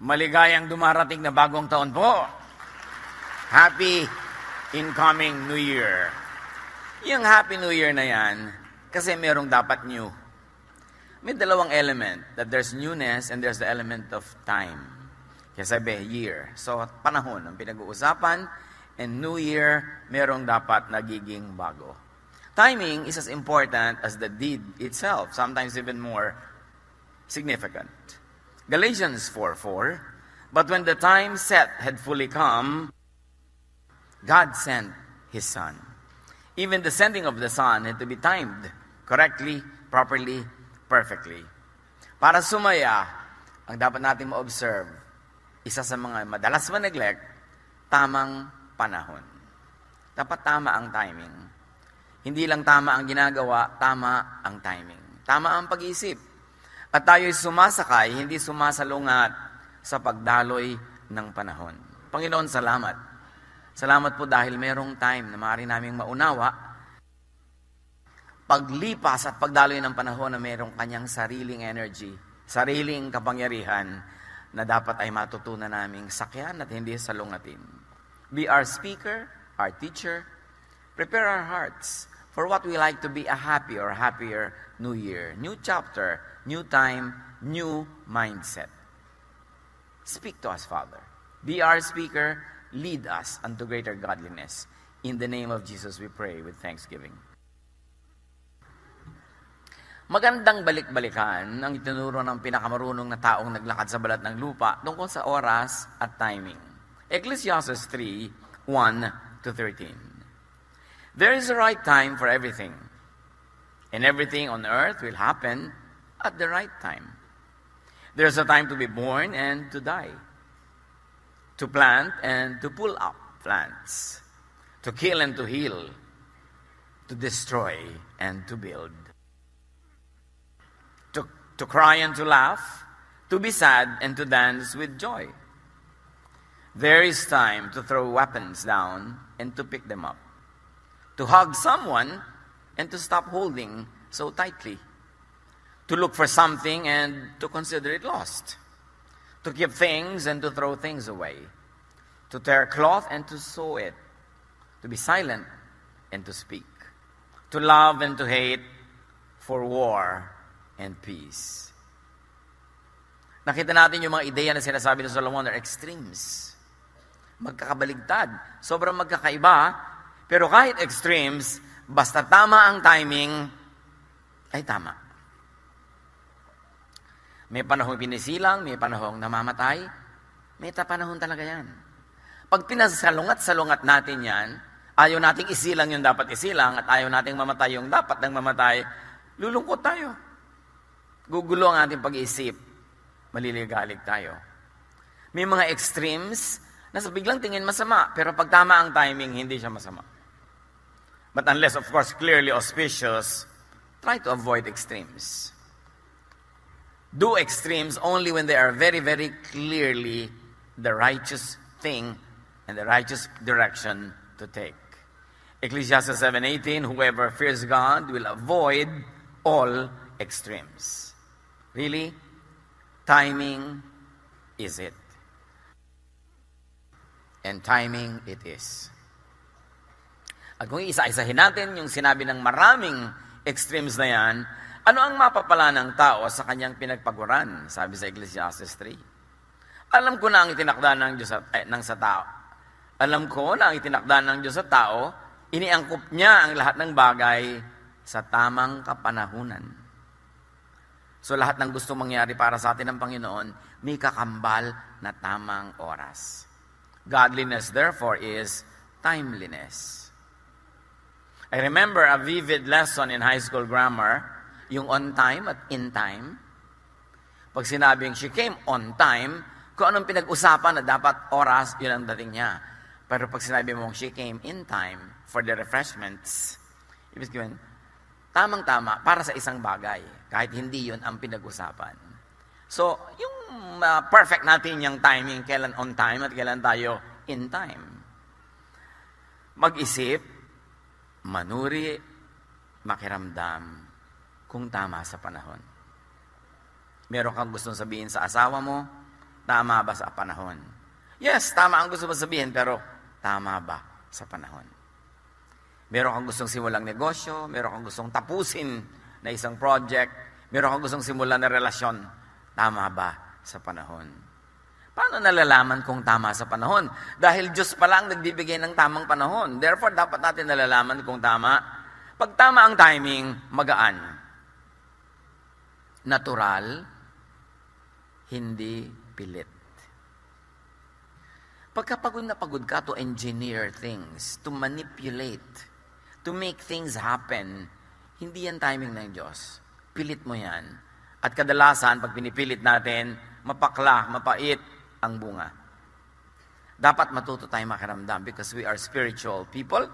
Maligayang dumarating na bagong taon po. Happy incoming New Year. Yung Happy New Year na yan, kasi merong dapat new. May dalawang element, that there's newness and there's the element of time. Kaya sabi, year. So, panahon ang pinag-uusapan, and New Year, merong dapat nagiging bago. Timing is as important as the deed itself, sometimes even more significant. Galatians 4:4, but when the time set had fully come, God sent his son. Even the sending of the son had to be timed correctly, properly, perfectly. Para sumaya, ang dapat natin ma-observe, isa sa mga madalas ma-neglect, tamang panahon. Dapat tama ang timing. Hindi lang tama ang ginagawa, tama ang timing. Tama ang pag-iisip. At tayo'y sumasakay, hindi sumasalungat sa pagdaloy ng panahon. Panginoon, salamat. Salamat po dahil merong time na maaari naming maunawa paglipas at pagdaloy ng panahon na merong kanyang sariling energy, sariling kapangyarihan na dapat ay matutunan naming sakyan at hindi salungatin. Be our speaker, our teacher, prepare our hearts for what we like to be a happy or happier new year, new chapter, new time, new mindset. Speak to us, Father. Be our speaker. Lead us unto greater godliness. In the name of Jesus, we pray with thanksgiving. Magandang balik-balikan ang itinuro ng pinakamarunong na taong naglakad sa balat ng lupa tungkol sa oras at timing. Ecclesiastes 3, 1 to 13. There is a right time for everything, and everything on earth will happen at the right time. There's a time to be born and to die, to plant and to pull up plants, to kill and to heal, to destroy and to build, to, to cry and to laugh, to be sad and to dance with joy. There is time to throw weapons down and to pick them up, to hug someone and to stop holding so tightly to look for something and to consider it lost, to keep things and to throw things away, to tear cloth and to sew it, to be silent and to speak, to love and to hate, for war and peace. Nakita natin yung mga ideya na sinasabi ng Solomon are extremes. Magkakabaligtad. Sobrang magkakaiba. Pero kahit extremes, basta tama ang timing, ay tama. May panahong pinisilang, may panahong namamatay. May panahon talaga yan. Pag pinasalungat-salungat natin yan, ayaw nating isilang yung dapat isilang at ayaw nating mamatay yung dapat nang mamatay, lulungkot tayo. Gugulo ang ating pag-iisip. Maliligalig tayo. May mga extremes na sa biglang tingin masama, pero pag tama ang timing, hindi siya masama. But unless, of course, clearly auspicious, try to avoid extremes do extremes only when they are very, very clearly the righteous thing and the righteous direction to take. Ecclesiastes 7:18 Whoever fears God will avoid all extremes. Really? Timing is it. And timing it is. At kung isa-isahin natin yung sinabi ng maraming extremes na yan, ano ang mapapala ng tao sa kanyang pinagpaguran? Sabi sa Ecclesiastes 3. Alam ko na ang itinakda ng Diyos sa, eh, ng sa tao. Alam ko na ang itinakda ng Diyos sa tao, iniangkop niya ang lahat ng bagay sa tamang kapanahunan. So lahat ng gusto mangyari para sa atin ng Panginoon, may kakambal na tamang oras. Godliness, therefore, is timeliness. I remember a vivid lesson in high school grammar yung on time at in time. Pag sinabing she came on time, kung anong pinag-usapan na dapat oras, yun ang dating niya. Pero pag sinabi mong she came in time for the refreshments, ibig sabihin, tamang-tama para sa isang bagay, kahit hindi yun ang pinag-usapan. So, yung uh, perfect natin yung timing, kailan on time at kailan tayo in time. Mag-isip, manuri, makiramdam, kung tama sa panahon. Meron kang gustong sabihin sa asawa mo, Tama ba sa panahon? Yes, tama ang gusto mo sabihin, pero tama ba sa panahon? Meron kang gustong simulang negosyo, meron kang gustong tapusin na isang project, meron kang gustong simulan na relasyon, tama ba sa panahon? Paano nalalaman kung tama sa panahon? Dahil Diyos pa lang nagbibigay ng tamang panahon. Therefore, dapat natin nalalaman kung tama. Pag tama ang timing, magaan. Natural, hindi pilit. Pagkapagod na pagod ka to engineer things, to manipulate, to make things happen, hindi yan timing ng Diyos. Pilit mo yan. At kadalasan, pag pinipilit natin, mapakla, mapait, ang bunga. Dapat matuto tayo makiramdam because we are spiritual people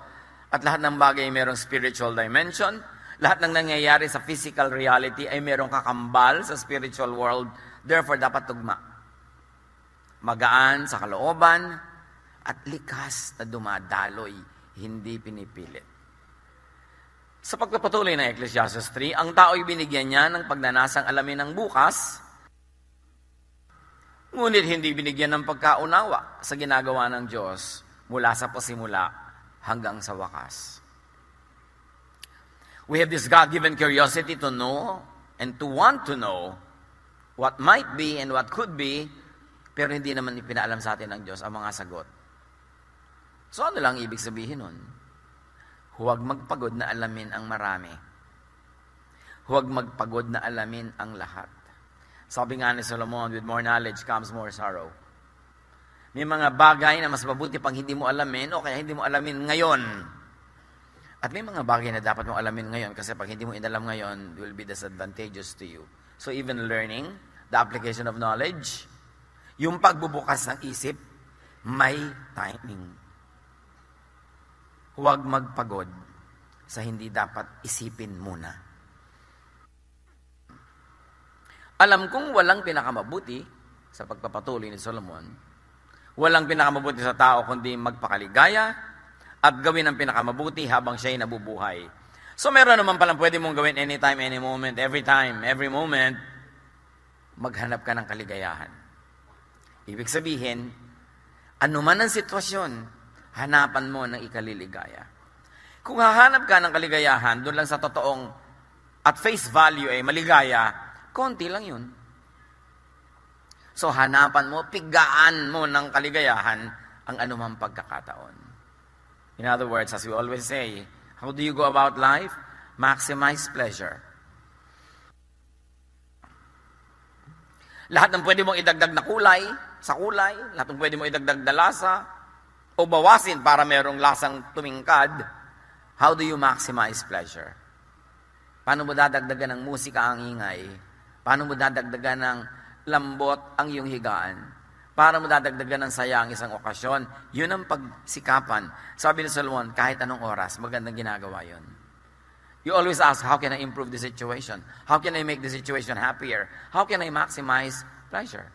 at lahat ng bagay ay merong spiritual dimension. Lahat ng nangyayari sa physical reality ay merong kakambal sa spiritual world. Therefore, dapat tugma. Magaan sa kalooban at likas na dumadaloy, hindi pinipilit. Sa pagpapatuloy ng Ecclesiastes 3, ang tao'y binigyan niya ng pagnanasang alamin ng bukas Ngunit hindi binigyan ng pagkaunawa sa ginagawa ng Diyos mula sa pasimula hanggang sa wakas. We have this God-given curiosity to know and to want to know what might be and what could be, pero hindi naman ipinaalam sa atin ng Diyos ang mga sagot. So ano lang ibig sabihin nun? Huwag magpagod na alamin ang marami. Huwag magpagod na alamin ang lahat. Sabi nga ni Solomon, with more knowledge comes more sorrow. May mga bagay na mas mabuti pang hindi mo alamin o kaya hindi mo alamin ngayon. At may mga bagay na dapat mo alamin ngayon kasi pag hindi mo inalam ngayon, will be disadvantageous to you. So even learning, the application of knowledge, yung pagbubukas ng isip, may timing. Huwag magpagod sa hindi dapat isipin muna. Alam kong walang pinakamabuti sa pagpapatuloy ni Solomon. Walang pinakamabuti sa tao kundi magpakaligaya at gawin ang pinakamabuti habang siya'y nabubuhay. So meron naman palang pwede mong gawin anytime, any moment, every time, every moment, maghanap ka ng kaligayahan. Ibig sabihin, anuman ang sitwasyon, hanapan mo ng ikaliligaya. Kung hahanap ka ng kaligayahan, doon lang sa totoong at face value ay maligaya, Konti lang yun. So hanapan mo, pigaan mo ng kaligayahan ang anumang pagkakataon. In other words, as we always say, how do you go about life? Maximize pleasure. Lahat ng pwede mong idagdag na kulay, sa kulay, lahat ng pwede mong idagdag na lasa, o bawasin para merong lasang tumingkad, how do you maximize pleasure? Paano mo dadagdagan ng musika ang ingay? Paano mo dadagdagan ng lambot ang iyong higaan? Para mo dadagdagan ng saya ang isang okasyon? Yun ang pagsikapan. Sabi ni Solomon, kahit anong oras, magandang ginagawa yun. You always ask, how can I improve the situation? How can I make the situation happier? How can I maximize pleasure?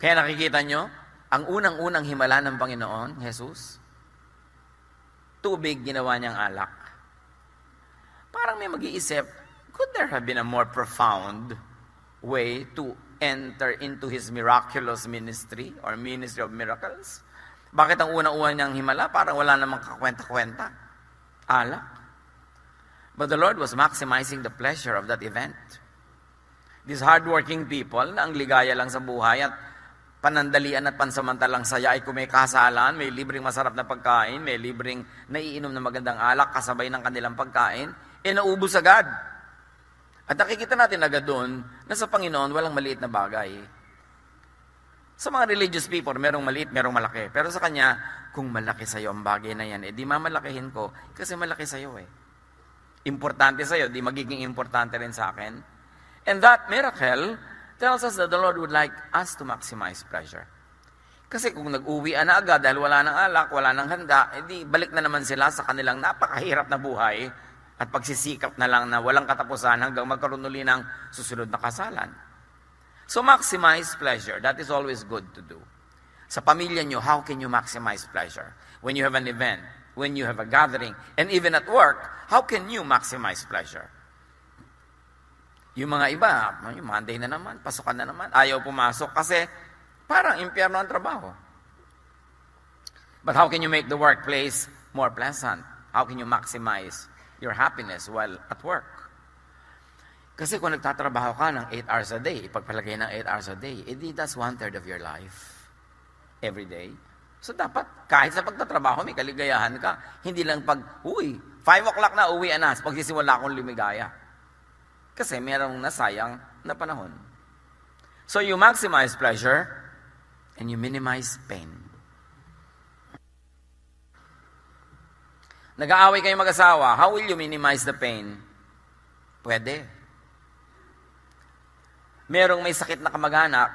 Kaya nakikita nyo, ang unang-unang himala ng Panginoon, Jesus, tubig ginawa niyang alak. Parang may mag-iisip, Could there have been a more profound way to enter into His miraculous ministry or ministry of miracles? Bakit ang unang-una niyang himala? Parang wala namang kakwenta-kwenta. Alak. But the Lord was maximizing the pleasure of that event. These hardworking people na ang ligaya lang sa buhay at panandalian at pansamantalang saya ay kung may kasalan, may libreng masarap na pagkain, may libreng naiinom na magandang alak kasabay ng kanilang pagkain, e naubos agad. At nakikita natin agad doon na sa Panginoon walang maliit na bagay. Sa mga religious people, merong maliit, merong malaki. Pero sa Kanya, kung malaki sa'yo ang bagay na yan, eh di mamalakihin ko kasi malaki sa'yo eh. Importante sa'yo, di magiging importante rin sa akin. And that miracle tells us that the Lord would like us to maximize pleasure. Kasi kung nag-uwi na agad dahil wala nang alak, wala nang handa, edi balik na naman sila sa kanilang napakahirap na buhay at pagsisikap na lang na walang katapusan hanggang magkaroon uli ng susunod na kasalan. So maximize pleasure. That is always good to do. Sa pamilya nyo, how can you maximize pleasure? When you have an event, when you have a gathering, and even at work, how can you maximize pleasure? Yung mga iba, yung Monday na naman, pasukan na naman, ayaw pumasok kasi parang impyerno ang trabaho. But how can you make the workplace more pleasant? How can you maximize your happiness while at work? Kasi kung nagtatrabaho ka ng 8 hours a day, ipagpalagay ng 8 hours a day, edi that's one-third of your life every day. So dapat, kahit sa pagtatrabaho, may kaligayahan ka. Hindi lang pag, uy, 5 o'clock na, uwi na, pagsisimula akong lumigaya. Kasi merong nasayang na panahon. So you maximize pleasure and you minimize pain. Nag-aaway kayo mag-asawa, how will you minimize the pain? Pwede. Merong may sakit na kamag-anak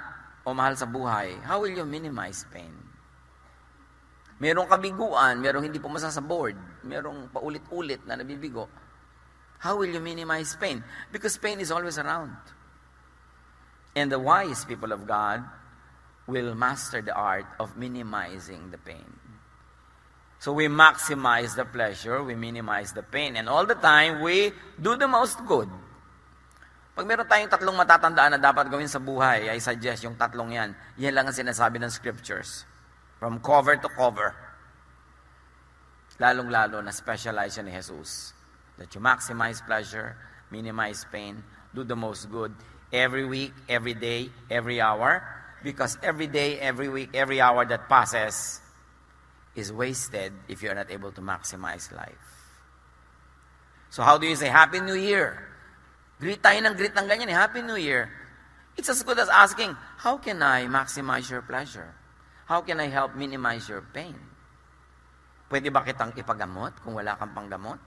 o mahal sa buhay, how will you minimize pain? Merong kabiguan, merong hindi pumasa sa board, merong paulit-ulit na nabibigo, How will you minimize pain? Because pain is always around. And the wise people of God will master the art of minimizing the pain. So we maximize the pleasure, we minimize the pain, and all the time we do the most good. Pag meron tayong tatlong matatandaan na dapat gawin sa buhay, I suggest yung tatlong yan. Yan lang ang sinasabi ng scriptures. From cover to cover. Lalong-lalo na specialize ni Jesus that you maximize pleasure, minimize pain, do the most good every week, every day, every hour, because every day, every week, every hour that passes is wasted if you're not able to maximize life. So how do you say, Happy New Year? Greet tayo ng greet ng ganyan eh, Happy New Year. It's as good as asking, how can I maximize your pleasure? How can I help minimize your pain? Pwede ba kitang ipagamot kung wala kang panggamot?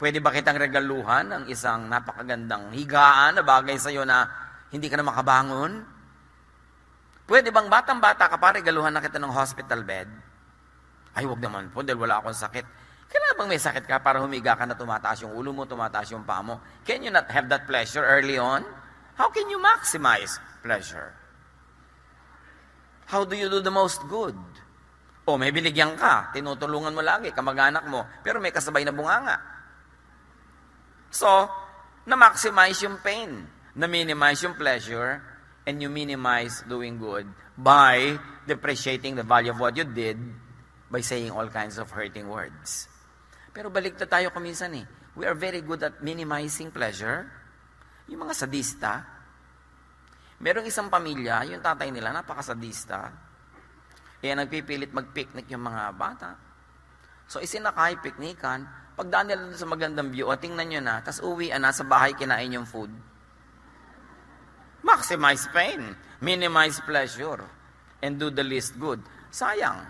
Pwede ba kitang regaluhan ng isang napakagandang higaan na bagay sa iyo na hindi ka na makabangon? Pwede bang batang-bata ka pa regaluhan na kita ng hospital bed? Ay, wag naman po dahil wala akong sakit. Kailangan bang may sakit ka para humiga ka na tumataas yung ulo mo, tumataas yung paa mo? Can you not have that pleasure early on? How can you maximize pleasure? How do you do the most good? O may binigyan ka, tinutulungan mo lagi, kamag-anak mo, pero may kasabay na bunganga. So, na-maximize yung pain, na-minimize yung pleasure, and you minimize doing good by depreciating the value of what you did by saying all kinds of hurting words. Pero balik na tayo kuminsan eh. We are very good at minimizing pleasure. Yung mga sadista, merong isang pamilya, yung tatay nila, napakasadista. Kaya nagpipilit mag-picnic yung mga bata. So isinakay, piknikan, Pagdaan nila sa magandang view, o tingnan nyo na, tapos uwi, ah, nasa bahay, kinain yung food. Maximize pain, minimize pleasure, and do the least good. Sayang.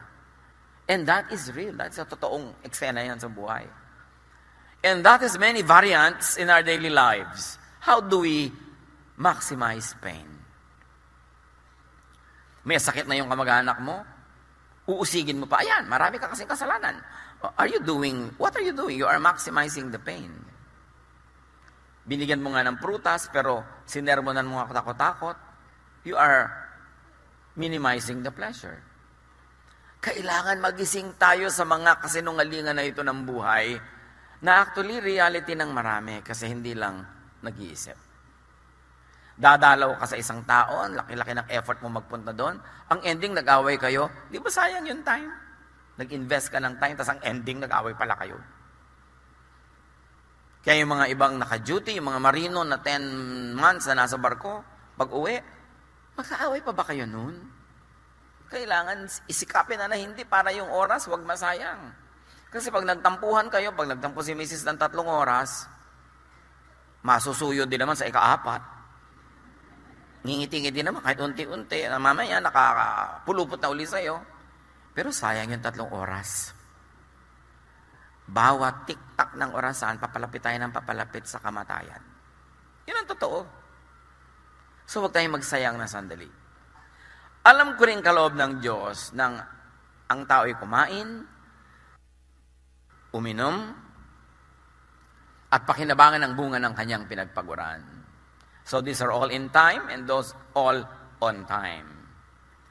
And that is real. That's a totoong eksena yan sa buhay. And that is many variants in our daily lives. How do we maximize pain? May sakit na yung kamag-anak mo, uusigin mo pa, ayan, marami ka kasing kasalanan. Are you doing, what are you doing? You are maximizing the pain. Binigyan mo nga ng prutas, pero sinermonan mo nga takot-takot. You are minimizing the pleasure. Kailangan magising tayo sa mga kasinungalingan na ito ng buhay na actually reality ng marami kasi hindi lang nag-iisip. Dadalaw ka sa isang tao, ang laki-laki ng effort mo magpunta doon. Ang ending, nag-away kayo. Di ba sayang yung time? Nag-invest ka ng time, tapos ang ending, nag-away pala kayo. Kaya yung mga ibang naka-duty, yung mga marino na 10 months na nasa barko, pag uwi, magkaaway pa ba kayo noon? Kailangan isikapin na na hindi para yung oras, wag masayang. Kasi pag nagtampuhan kayo, pag nagtampo si Mrs. ng tatlong oras, masusuyo din naman sa ikaapat. Ngingiti-ngiti naman kahit unti-unti. Mamaya nakakapulupot na uli sa'yo. Pero sayang yung tatlong oras. Bawat tiktak ng orasan, papalapit tayo ng papalapit sa kamatayan. Yun ang totoo. So huwag tayong magsayang na sandali. Alam ko rin kaloob ng Diyos nang ang tao'y kumain, uminom, at pakinabangan ng bunga ng kanyang pinagpaguran. So these are all in time and those all on time.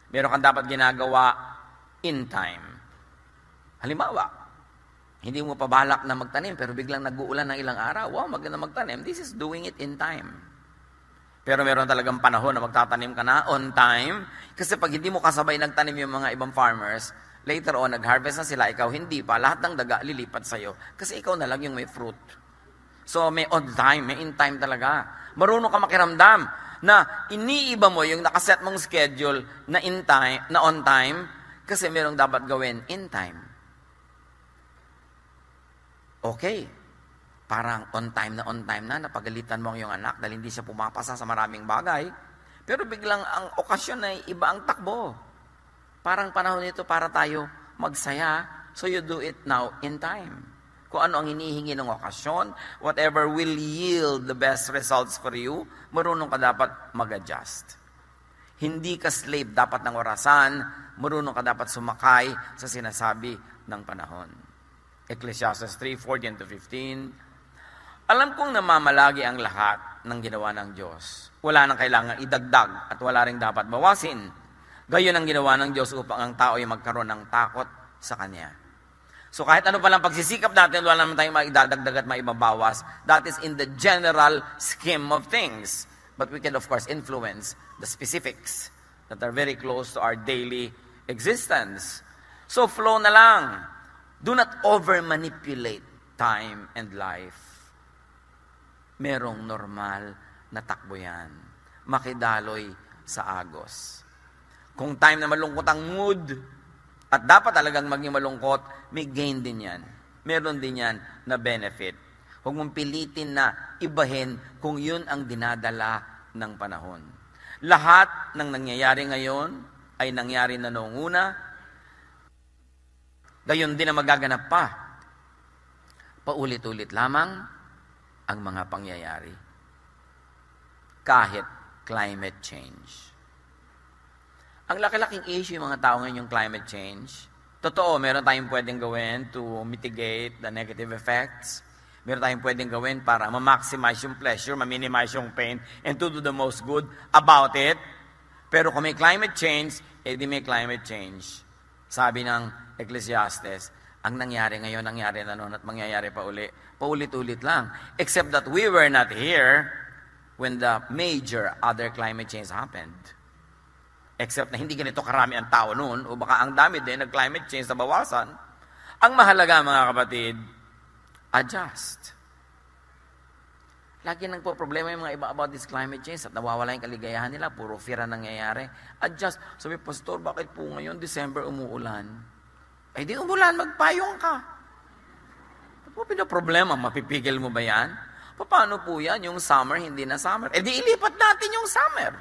Meron kang dapat ginagawa in time. Halimbawa, Hindi mo pabalak na magtanim, pero biglang nag-uulan ng ilang araw. Wow, maganda magtanim. This is doing it in time. Pero meron talagang panahon na magtatanim ka na on time. Kasi pag hindi mo kasabay nagtanim yung mga ibang farmers, later on, nag-harvest na sila, ikaw hindi pa, lahat ng daga lilipat sa'yo. Kasi ikaw na lang yung may fruit. So, may on time, may in time talaga. Marunong ka makiramdam na iniiba mo yung nakaset mong schedule na in time, na on time, kasi merong dapat gawin in time okay, parang on time na on time na, napagalitan mo ang iyong anak dahil hindi siya pumapasa sa maraming bagay, pero biglang ang okasyon ay iba ang takbo. Parang panahon nito para tayo magsaya, so you do it now in time. Kung ano ang hinihingi ng okasyon, whatever will yield the best results for you, marunong ka dapat mag-adjust. Hindi ka slave dapat ng orasan, marunong ka dapat sumakay sa sinasabi ng panahon. Ecclesiastes 3, 14 to 15. Alam kong namamalagi ang lahat ng ginawa ng Diyos. Wala nang kailangan idagdag at wala rin dapat bawasin. Gayon ang ginawa ng Diyos upang ang tao ay magkaroon ng takot sa Kanya. So kahit ano palang pagsisikap natin, wala naman tayong maidadagdag at maibabawas. That is in the general scheme of things. But we can of course influence the specifics that are very close to our daily existence. So flow na lang. Do not over-manipulate time and life. Merong normal na takbo yan. Makidaloy sa agos. Kung time na malungkot ang mood, at dapat talagang maging malungkot, may gain din yan. Meron din yan na benefit. Huwag mong pilitin na ibahin kung yun ang dinadala ng panahon. Lahat ng nangyayari ngayon ay nangyari na noong una, Gayon din ang magaganap pa. Paulit-ulit lamang ang mga pangyayari. Kahit climate change. Ang laki-laking issue yung mga tao ngayon yung climate change. Totoo, meron tayong pwedeng gawin to mitigate the negative effects. Meron tayong pwedeng gawin para ma-maximize yung pleasure, ma-minimize yung pain, and to do the most good about it. Pero kung may climate change, edi may climate change. Sabi ng Ecclesiastes, ang nangyari ngayon, nangyari na noon at mangyayari pa uli. Paulit-ulit lang. Except that we were not here when the major other climate change happened. Except na hindi ganito karami ang tao noon, o baka ang dami din nag-climate change na bawasan. Ang mahalaga, mga kapatid, adjust. Lagi nang po problema yung mga iba about this climate change at nawawala yung kaligayahan nila, puro fear ang nangyayari. Adjust. Sabi, Pastor, bakit po ngayon December umuulan? Eh di umulan, magpayong ka. Ano po pinaproblema? Mapipigil mo ba yan? Paano po yan? Yung summer, hindi na summer. Eh di ilipat natin yung summer.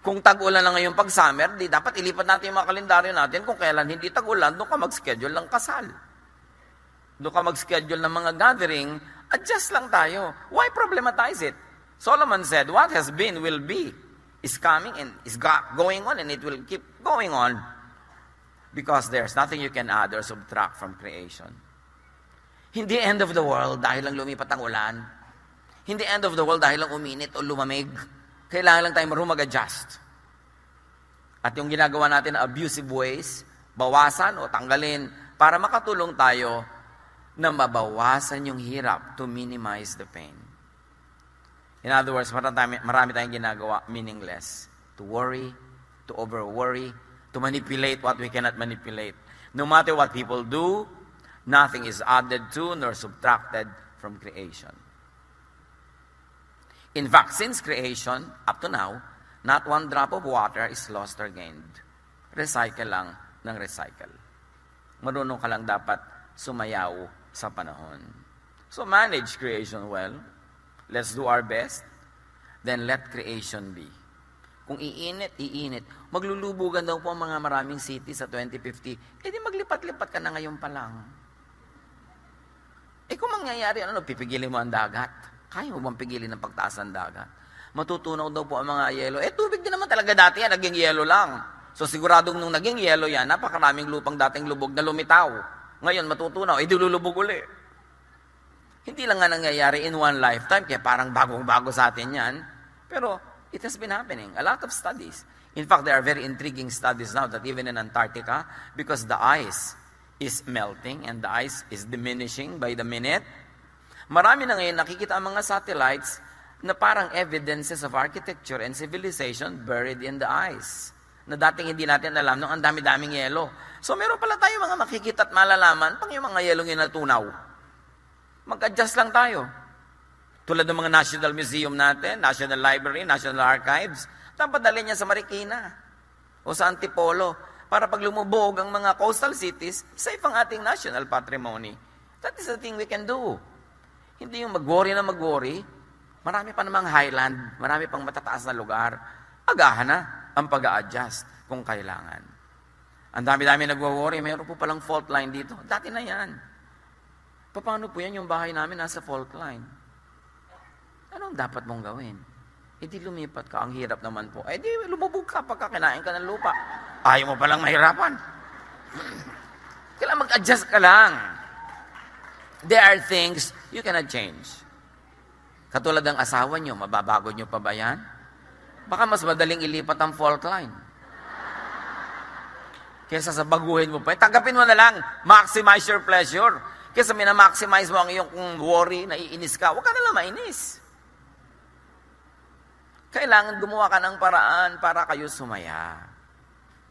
Kung tag-ulan na ngayon pag summer, di dapat ilipat natin yung mga kalendaryo natin kung kailan hindi tag-ulan, doon ka mag-schedule ng kasal. Doon ka mag-schedule ng mga gathering, adjust lang tayo. Why problematize it? Solomon said, what has been will be, is coming and is going on and it will keep going on. Because there's nothing you can add or subtract from creation. Hindi end of the world dahil lang lumipat ang ulan. Hindi end of the world dahil lang uminit o lumamig. Kailangan lang tayo marunong mag-adjust. At yung ginagawa natin na abusive ways, bawasan o tanggalin para makatulong tayo na mabawasan yung hirap to minimize the pain. In other words, marami, marami tayong ginagawa meaningless. To worry, to over-worry, to manipulate what we cannot manipulate. No matter what people do, nothing is added to nor subtracted from creation. In fact, since creation, up to now, not one drop of water is lost or gained. Recycle lang ng recycle. Marunong ka lang dapat sumayaw sa panahon. So manage creation well. Let's do our best. Then let creation be. Kung iinit, iinit. Maglulubugan daw po ang mga maraming city sa 2050. Eh di maglipat-lipat ka na ngayon pa lang. Kung mangyayari, ano, pipigilin mo ang dagat. Kaya mo bang pigilin ang pagtaas ng dagat? Matutunaw daw po ang mga yelo. Eh tubig din naman talaga dati yan, naging yelo lang. So siguradong nung naging yelo yan, napakaraming lupang dating lubog na lumitaw. Ngayon matutunaw, eh di lulubog uli. Hindi lang nga nangyayari in one lifetime, kaya parang bagong-bago sa atin yan. Pero It has been happening. A lot of studies. In fact, there are very intriguing studies now that even in Antarctica, because the ice is melting and the ice is diminishing by the minute. Marami na ngayon nakikita ang mga satellites na parang evidences of architecture and civilization buried in the ice. Na dating hindi natin alam nung ang dami-daming yelo. So meron pala tayo mga makikita at malalaman pang yung mga yelong yung natunaw. Mag-adjust lang tayo. Tulad ng mga National Museum natin, National Library, National Archives, dapat dalhin niya sa Marikina o sa Antipolo para pag lumubog ang mga coastal cities, safe ang ating national patrimony. That is the thing we can do. Hindi yung mag-worry na mag-worry. Marami pa namang highland, marami pang matataas na lugar. Agahan na ang pag adjust kung kailangan. Ang dami-dami nagwo-worry, mayroon po palang fault line dito. Dati na yan. Paano po yan yung bahay namin nasa fault line? Anong dapat mong gawin? E di lumipat ka, ang hirap naman po. Eh di lumubog ka pagka kinain ka ng lupa. Ayaw mo palang mahirapan. Kailangan mag-adjust ka lang. There are things you cannot change. Katulad ng asawa nyo, mababago nyo pa ba yan? Baka mas madaling ilipat ang fault line. Kesa sa baguhin mo pa. Eh, tanggapin mo na lang. Maximize your pleasure. Kesa minamaximize mo ang iyong worry, naiinis ka, huwag ka na lang mainis. Kailangan gumawa ka ng paraan para kayo sumaya.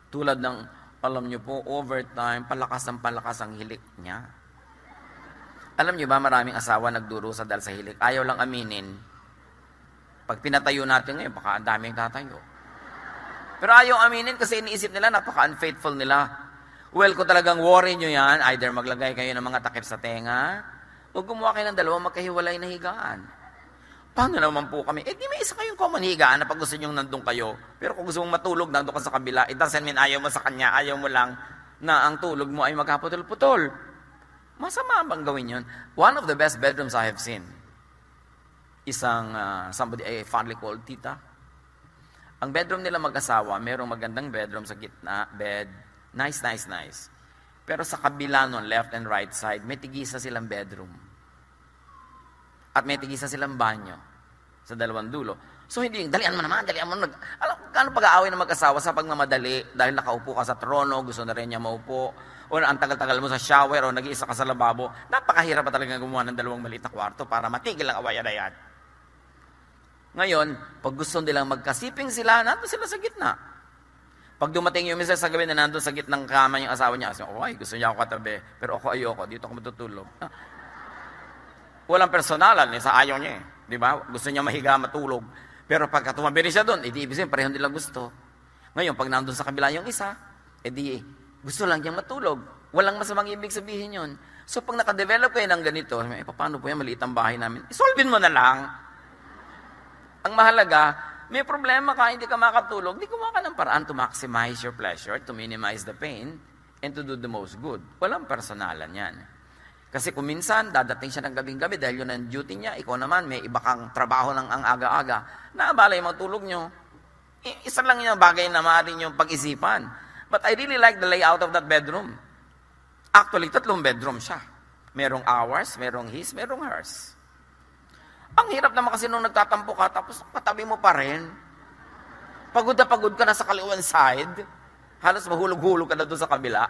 Tulad ng, alam nyo po, overtime, palakas ang palakas ang hilik niya. Alam nyo ba, maraming asawa nagdurusa dahil sa hilik. Ayaw lang aminin. Pag pinatayo natin ngayon, baka ang daming tatayo. Pero ayaw aminin kasi iniisip nila, napaka-unfaithful nila. Well, kung talagang worry nyo yan, either maglagay kayo ng mga takip sa tenga, o gumawa kayo ng dalawang magkahiwalay na higaan. Paano naman po kami? Eh, di may isa kayong common higaan na pag gusto nyo nandun kayo. Pero kung gusto mong matulog, nandun ka sa kabila, it doesn't mean ayaw mo sa kanya, ayaw mo lang na ang tulog mo ay magkaputol-putol. Masama bang gawin yun? One of the best bedrooms I have seen, isang, uh, somebody I fondly called tita. Ang bedroom nila mag-asawa, merong magandang bedroom sa gitna, bed, nice, nice, nice. Pero sa kabila nun, left and right side, may tigisa silang bedroom. At may tigisa silang banyo sa dalawang dulo. So hindi, dalian mo naman, dalian mo. Nag, alam, kano pag-aaway ng mag-asawa sa pagmamadali dahil nakaupo ka sa trono, gusto na rin niya maupo, o ang tagal-tagal mo sa shower, o nag-iisa ka sa lababo, napakahirap pa talaga gumawa ng dalawang maliit kwarto para matigil ang awayan na yan. Ngayon, pag gusto nilang magkasiping sila, nandun sila sa gitna. Pag dumating yung misa sa gabi na nandun sa gitnang kama yung asawa niya, kasi, oh, ay, gusto niya ako katabi, pero ako ayoko, dito ako matutulog. Walang personalan, eh, sa ayaw niya eh. Di ba? Gusto niya mahiga, matulog. Pero pagka tumabiri siya doon, edi ibig sabihin, pareho nila gusto. Ngayon, pag nandun sa kabila yung isa, edi gusto lang niyang matulog. Walang masamang ibig sabihin yon. So pag nakadevelop kayo ng ganito, eh, paano po yan, maliit ang bahay namin, isolvin mo na lang. Ang mahalaga, may problema ka, hindi ka makatulog, di gumawa ka ng paraan to maximize your pleasure, to minimize the pain, and to do the most good. Walang personalan yan. Kasi kung minsan, dadating siya ng gabing-gabi dahil yun ang duty niya, ikaw naman, may iba kang trabaho ng ang aga-aga, naabala yung matulog nyo. Isa lang yung bagay na maaari yung pag-isipan. But I really like the layout of that bedroom. Actually, tatlong bedroom siya. Merong ours, merong his, merong hers. Ang hirap naman kasi nung nagtatampo ka, tapos katabi mo pa rin. Pagod na pagod ka na sa kaliwan side. Halos mahulog-hulog ka na doon sa kabila.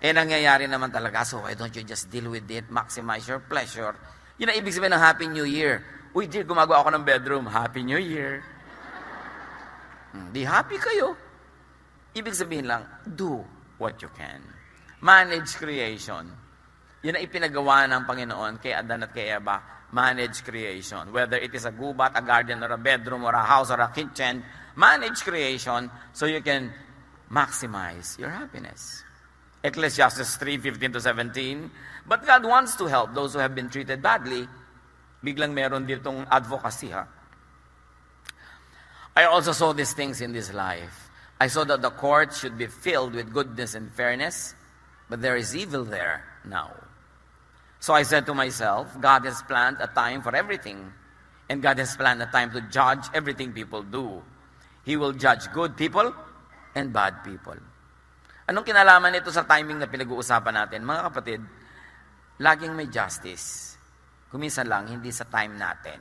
Eh, nangyayari naman talaga. So, why don't you just deal with it? Maximize your pleasure. Yun ang ibig sabihin ng Happy New Year. Uy, dear, gumagawa ako ng bedroom. Happy New Year. Hmm, di happy kayo. Ibig sabihin lang, do what you can. Manage creation. Yun ang ipinagawa ng Panginoon kay Adan at kay Eva. Manage creation. Whether it is a gubat, a garden, or a bedroom, or a house, or a kitchen, manage creation so you can maximize your happiness. Ecclesiastes 3, 15 to 17. But God wants to help those who have been treated badly. Biglang meron ditong advocacy, ha? I also saw these things in this life. I saw that the court should be filled with goodness and fairness, but there is evil there now. So I said to myself, God has planned a time for everything, and God has planned a time to judge everything people do. He will judge good people and bad people. Anong kinalaman nito sa timing na pinag-uusapan natin? Mga kapatid, laging may justice. Kuminsan lang, hindi sa time natin.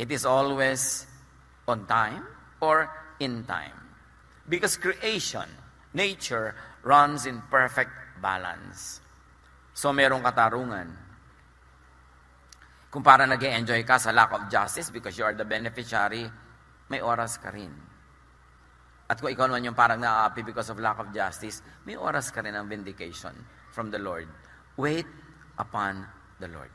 It is always on time or in time. Because creation, nature, runs in perfect balance. So, merong katarungan. Kung para nag enjoy ka sa lack of justice because you are the beneficiary, may oras ka rin. At kung ikaw naman yung parang na-happy because of lack of justice, may oras ka rin ng vindication from the Lord. Wait upon the Lord.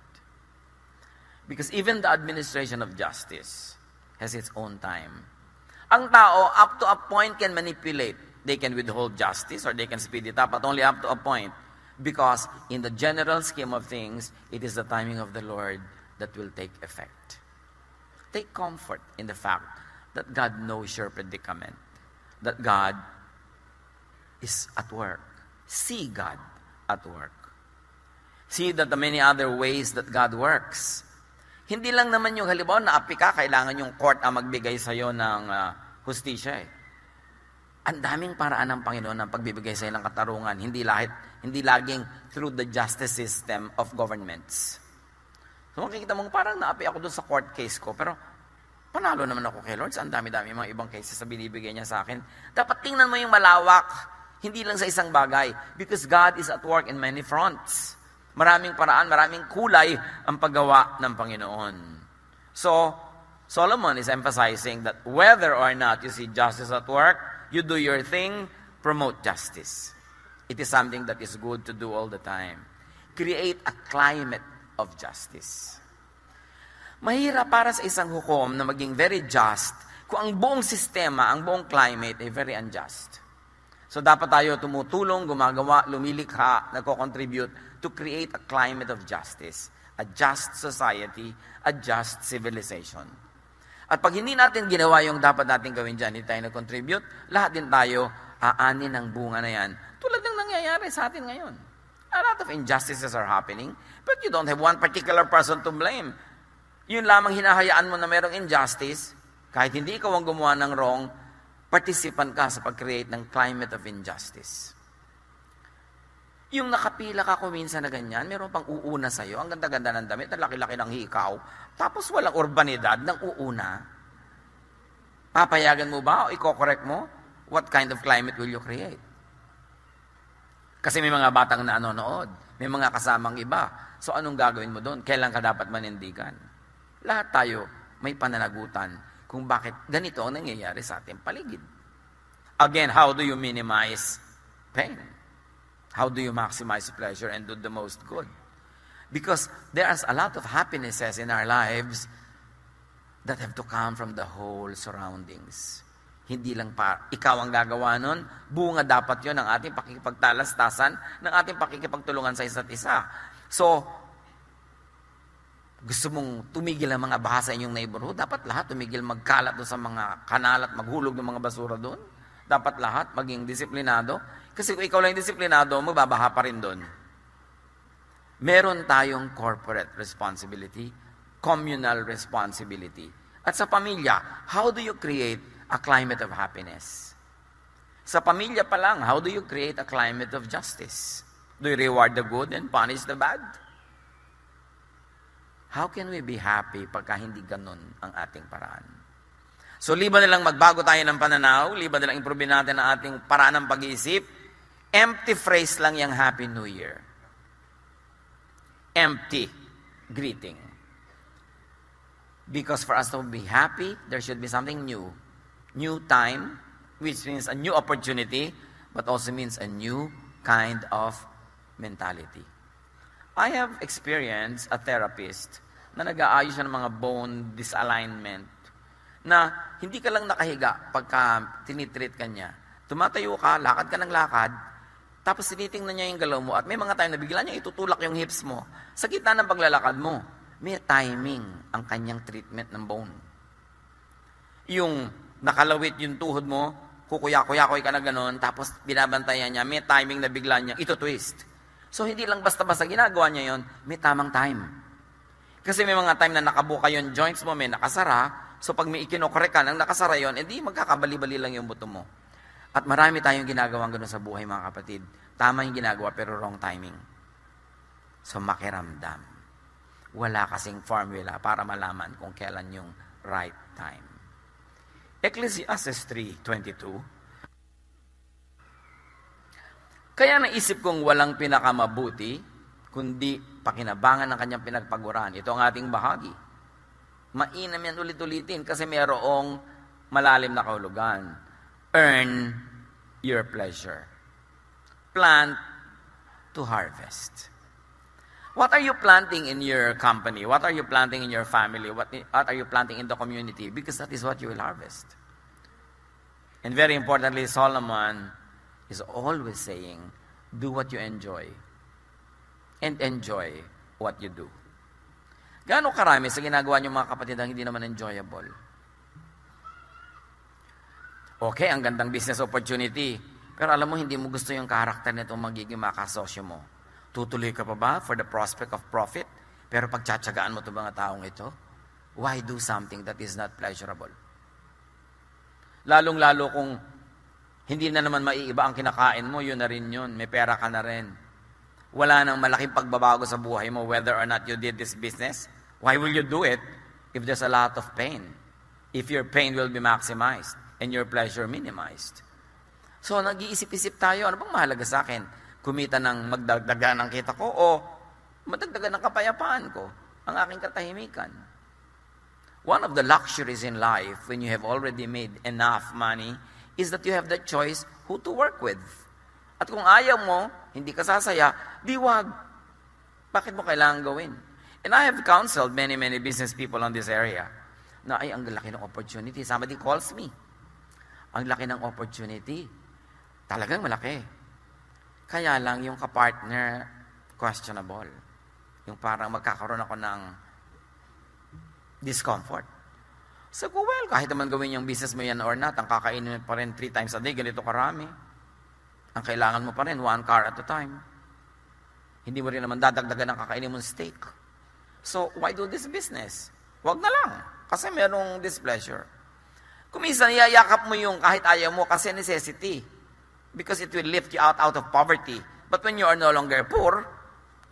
Because even the administration of justice has its own time. Ang tao, up to a point, can manipulate. They can withhold justice or they can speed it up, but only up to a point. Because in the general scheme of things, it is the timing of the Lord that will take effect. Take comfort in the fact that God knows your predicament that God is at work. See God at work. See that the many other ways that God works. Hindi lang naman yung halimbawa na api ka, kailangan yung court ang magbigay sa iyo ng uh, hustisya eh. Ang daming paraan ng Panginoon ng pagbibigay sa ng katarungan, hindi lahit, hindi laging through the justice system of governments. So makikita mong parang naapi ako doon sa court case ko, pero Panalo naman ako kay Lord. Ang dami-dami mga ibang cases na binibigay niya sa akin. Dapat tingnan mo yung malawak. Hindi lang sa isang bagay. Because God is at work in many fronts. Maraming paraan, maraming kulay ang paggawa ng Panginoon. So, Solomon is emphasizing that whether or not you see justice at work, you do your thing, promote justice. It is something that is good to do all the time. Create a climate of justice. Mahirap para sa isang hukom na maging very just kung ang buong sistema, ang buong climate ay very unjust. So dapat tayo tumutulong, gumagawa, lumilikha, nagko-contribute to create a climate of justice, a just society, a just civilization. At pag hindi natin ginawa yung dapat natin gawin dyan, hindi tayo nag-contribute, lahat din tayo aanin ng bunga na yan. Tulad ng nangyayari sa atin ngayon. A lot of injustices are happening, but you don't have one particular person to blame yun lamang hinahayaan mo na merong injustice, kahit hindi ikaw ang gumawa ng wrong, participant ka sa pag-create ng climate of injustice. Yung nakapila ka kuminsan na ganyan, meron pang uuna sa'yo, ang ganda-ganda ng damit, ang laki-laki ng hikaw, tapos walang urbanidad ng uuna. Papayagan mo ba o i-correct mo? What kind of climate will you create? Kasi may mga batang nanonood, may mga kasamang iba. So anong gagawin mo doon? Kailan ka dapat manindigan? Lahat tayo may pananagutan kung bakit ganito ang nangyayari sa ating paligid. Again, how do you minimize pain? How do you maximize pleasure and do the most good? Because there's a lot of happinesses in our lives that have to come from the whole surroundings. Hindi lang pa, ikaw ang gagawa nun, bunga dapat yon ng ating pakikipagtalastasan, ng ating pakikipagtulungan sa isa't isa. So, gusto mong tumigil ang mga baha sa inyong neighborhood, dapat lahat tumigil magkalat doon sa mga kanal at maghulog ng mga basura doon. Dapat lahat maging disiplinado. Kasi kung ikaw lang disiplinado, magbabaha pa rin doon. Meron tayong corporate responsibility, communal responsibility. At sa pamilya, how do you create a climate of happiness? Sa pamilya pa lang, how do you create a climate of justice? Do you reward the good and punish the bad? How can we be happy pagka hindi ganun ang ating paraan? So, liban nilang magbago tayo ng pananaw, liban nilang improve natin ang ating paraan ng pag-iisip, empty phrase lang yung Happy New Year. Empty greeting. Because for us to be happy, there should be something new. New time, which means a new opportunity, but also means a new kind of mentality. I have experienced a therapist na nag-aayos ng mga bone disalignment na hindi ka lang nakahiga pagka tinitreat ka niya. Tumatayo ka, lakad ka ng lakad, tapos tinitingnan niya yung galaw mo at may mga time na bigla niya itutulak yung hips mo. Sa gitna ng paglalakad mo, may timing ang kanyang treatment ng bone. Yung nakalawit yung tuhod mo, kukuya-kuya-kuya ka na ganun, tapos binabantayan niya, may timing na bigla niya, ito twist. So, hindi lang basta-basta ginagawa niya yon may tamang time. Kasi may mga time na nakabuka yung joints mo, may nakasara, so pag may ikinokore ka nang nakasara yon edi magkakabali-bali lang yung buto mo. At marami tayong ginagawang gano'n sa buhay, mga kapatid. Tama yung ginagawa, pero wrong timing. So, makiramdam. Wala kasing formula para malaman kung kailan yung right time. Ecclesiastes 3.22 Kaya naisip kong walang pinakamabuti, kundi pakinabangan ng kanyang pinagpaguran. Ito ang ating bahagi. Mainam yan ulit-ulitin kasi mayroong malalim na kahulugan. Earn your pleasure. Plant to harvest. What are you planting in your company? What are you planting in your family? What, what are you planting in the community? Because that is what you will harvest. And very importantly, Solomon is always saying, do what you enjoy. And enjoy what you do. Gaano karami sa ginagawa niyo mga kapatid ang hindi naman enjoyable? Okay, ang gandang business opportunity. Pero alam mo, hindi mo gusto yung karakter nito magiging makasosyo mo. Tutuloy ka pa ba for the prospect of profit? Pero pagtsatsagaan mo ito mga taong ito, why do something that is not pleasurable? Lalong-lalo kung hindi na naman maiiba ang kinakain mo, yun na rin yun. May pera ka na rin. Wala nang malaking pagbabago sa buhay mo whether or not you did this business. Why will you do it if there's a lot of pain? If your pain will be maximized and your pleasure minimized. So, nag-iisip-isip tayo, ano bang mahalaga sa akin? Kumita ng magdagdagan ng kita ko o madagdagan ng kapayapaan ko, ang aking katahimikan. One of the luxuries in life when you have already made enough money is that you have the choice who to work with. At kung ayaw mo, hindi ka sasaya, di wag. Bakit mo kailangan gawin? And I have counseled many, many business people on this area na ay, ang laki ng opportunity. Somebody calls me. Ang laki ng opportunity. Talagang malaki. Kaya lang yung kapartner, questionable. Yung parang magkakaroon ako ng discomfort. Sabi ko, well, kahit naman gawin yung business mo yan or not, ang kakainin mo pa rin three times a day, ganito karami. Ang kailangan mo pa rin, one car at a time. Hindi mo rin naman dadagdagan ang kakainin mong steak. So, why do this business? Huwag na lang, kasi merong displeasure. Kuminsan, iyayakap mo yung kahit ayaw mo kasi necessity. Because it will lift you out, out of poverty. But when you are no longer poor,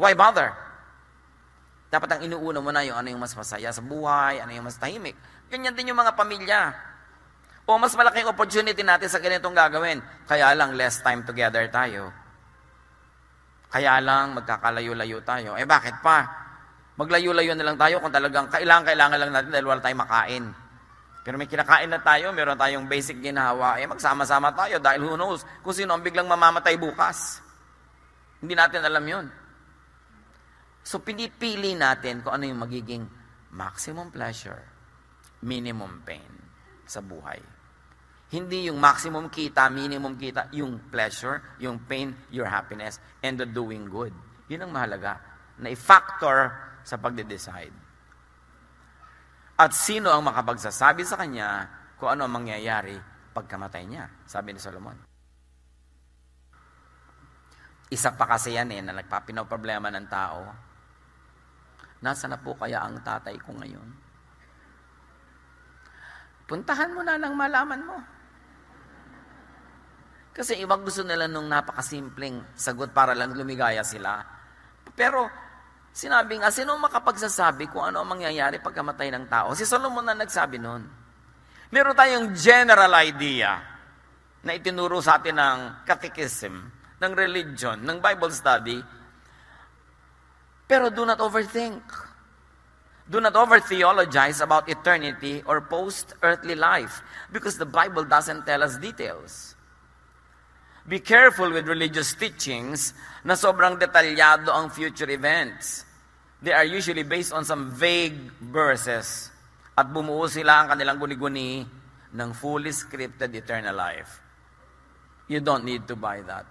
why bother? Dapat ang inuuna mo na yung ano yung mas masaya sa buhay, ano yung mas tahimik. Ganyan din yung mga pamilya. O mas malaking opportunity natin sa ganitong gagawin. Kaya lang, less time together tayo. Kaya lang, magkakalayo-layo tayo. Eh bakit pa? Maglayo-layo na lang tayo kung talagang kailangan-kailangan lang natin dahil wala tayong makain. Pero may kinakain na tayo, meron tayong basic ginawa, eh magsama-sama tayo dahil who knows kung sino ang biglang mamamatay bukas. Hindi natin alam yun. So pinipili natin kung ano yung magiging maximum pleasure minimum pain sa buhay. Hindi yung maximum kita, minimum kita, yung pleasure, yung pain, your happiness, and the doing good. Yun ang mahalaga na i-factor sa pagde-decide. At sino ang makapagsasabi sa kanya kung ano ang mangyayari pagkamatay niya, sabi ni Solomon. Isa pa kasi yan eh, na nagpapinaw problema ng tao. Nasa na po kaya ang tatay ko ngayon? Puntahan mo na lang malaman mo. Kasi ibang gusto nila nung napakasimpleng sagot para lang lumigaya sila. Pero sinabi nga, sino makapagsasabi kung ano ang mangyayari pagkamatay ng tao? Si Solomon na nagsabi noon. Meron tayong general idea na itinuro sa atin ng catechism, ng religion, ng Bible study. Pero do not overthink. Do not over theologize about eternity or post earthly life because the Bible doesn't tell us details. Be careful with religious teachings na sobrang detalyado ang future events. They are usually based on some vague verses at bumuo sila ang kanilang guni-guni ng fully scripted eternal life. You don't need to buy that.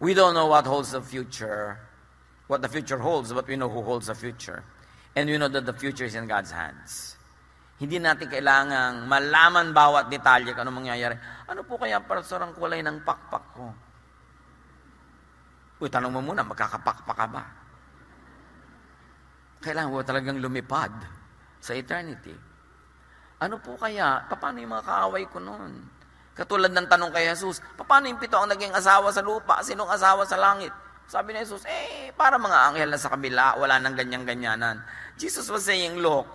We don't know what holds the future, what the future holds, but we know who holds the future. And we know that the future is in God's hands. Hindi natin kailangang malaman bawat detalye kung ano mangyayari. Ano po kaya para sa ang kulay ng pakpak ko? Uy, tanong mo muna, magkakapakpak ka ba? Kailangan mo talagang lumipad sa eternity. Ano po kaya? Paano yung mga kaaway ko noon? Katulad ng tanong kay Jesus, paano yung pito ang naging asawa sa lupa? Sinong asawa sa langit? Sabi ni Jesus, eh, para mga anghel na sa kabila, wala nang ganyan-ganyanan. Jesus was saying, look,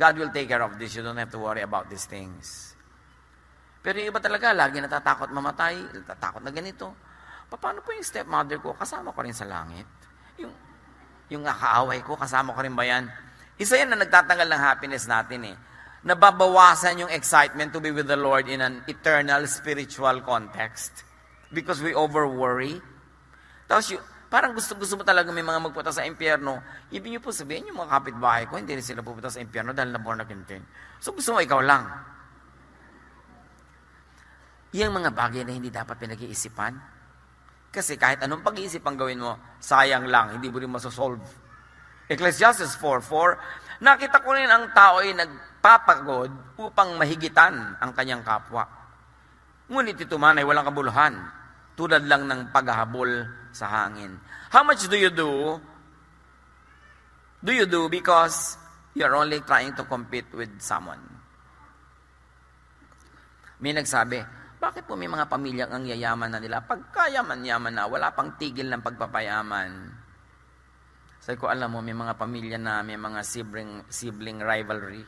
God will take care of this. You don't have to worry about these things. Pero yung iba talaga, lagi natatakot mamatay, natatakot na ganito. paano po yung stepmother ko? Kasama ko rin sa langit. Yung, yung nakaaway ko, kasama ko rin ba yan? Isa yan na nagtatanggal ng happiness natin eh. Nababawasan yung excitement to be with the Lord in an eternal spiritual context. Because we over-worry. Tapos yung, parang gusto-gusto mo talaga may mga magpunta sa impyerno. Ibig niyo po sabihin, yung mga kapitbahay ko, hindi rin sila pupunta sa impyerno dahil na born again din. So gusto mo ikaw lang. Yung mga bagay na hindi dapat pinag-iisipan. Kasi kahit anong pag-iisip ang gawin mo, sayang lang, hindi mo rin masosolve. Ecclesiastes 4.4, nakita ko rin ang tao ay nagpapagod upang mahigitan ang kanyang kapwa. Ngunit ito man ay walang kabuluhan, tulad lang ng paghahabol sa hangin. How much do you do? Do you do because you're only trying to compete with someone? May nagsabi, bakit po may mga pamilyang ang yayaman na nila? Pagkayaman-yaman na, wala pang tigil ng pagpapayaman. Sabi ko, alam mo, may mga pamilya na may mga sibling, sibling rivalry.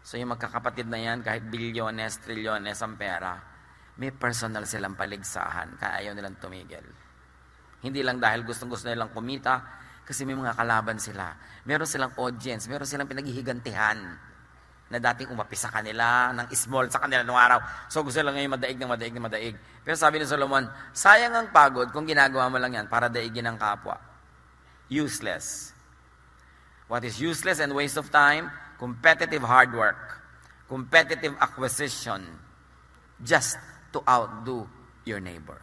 So yung magkakapatid na yan, kahit bilyones, trilyones ang pera, may personal silang paligsahan, kaya ayaw nilang tumigil. Hindi lang dahil gustong-gusto nilang kumita, kasi may mga kalaban sila. Meron silang audience, meron silang pinaghihigantihan na dating umapi sa kanila, ng small sa kanila noong araw. So gusto lang ngayon madaig ng madaig ng madaig. Pero sabi ni Solomon, sayang ang pagod kung ginagawa mo lang yan para daigin ang kapwa useless. What is useless and waste of time? Competitive hard work, competitive acquisition, just to outdo your neighbor.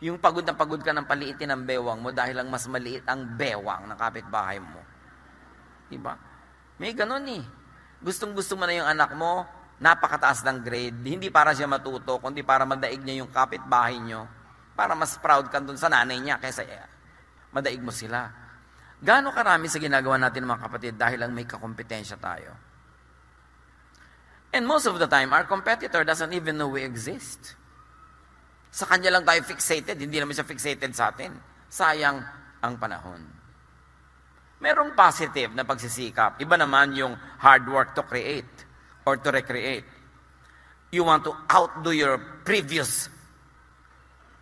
Yung pagod na pagod ka ng paliitin ng bewang mo dahil lang mas maliit ang bewang ng kapitbahay mo. Diba? May ganun eh. Gustong gusto mo na yung anak mo, napakataas ng grade, hindi para siya matuto, kundi para madaig niya yung kapitbahay nyo, para mas proud ka dun sa nanay niya kaysa madaig mo sila. Gaano karami sa ginagawa natin mga kapatid dahil lang may kakompetensya tayo. And most of the time, our competitor doesn't even know we exist. Sa kanya lang tayo fixated, hindi naman siya fixated sa atin. Sayang ang panahon. Merong positive na pagsisikap. Iba naman yung hard work to create or to recreate. You want to outdo your previous